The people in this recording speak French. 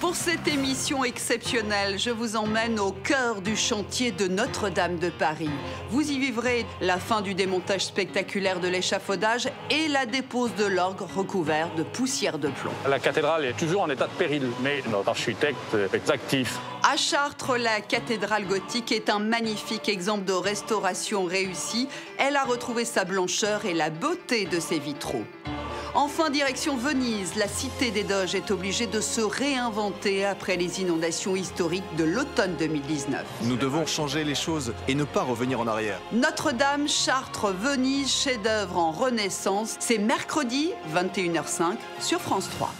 Pour cette émission exceptionnelle, je vous emmène au cœur du chantier de Notre-Dame de Paris. Vous y vivrez la fin du démontage spectaculaire de l'échafaudage et la dépose de l'orgue recouvert de poussière de plomb. La cathédrale est toujours en état de péril, mais notre architecte est actif. À Chartres, la cathédrale gothique est un magnifique exemple de restauration réussie. Elle a retrouvé sa blancheur et la beauté de ses vitraux. Enfin, direction Venise, la cité des Doges est obligée de se réinventer après les inondations historiques de l'automne 2019. Nous devons changer les choses et ne pas revenir en arrière. Notre-Dame, Chartres, Venise, chef-d'œuvre en Renaissance, c'est mercredi 21h05 sur France 3.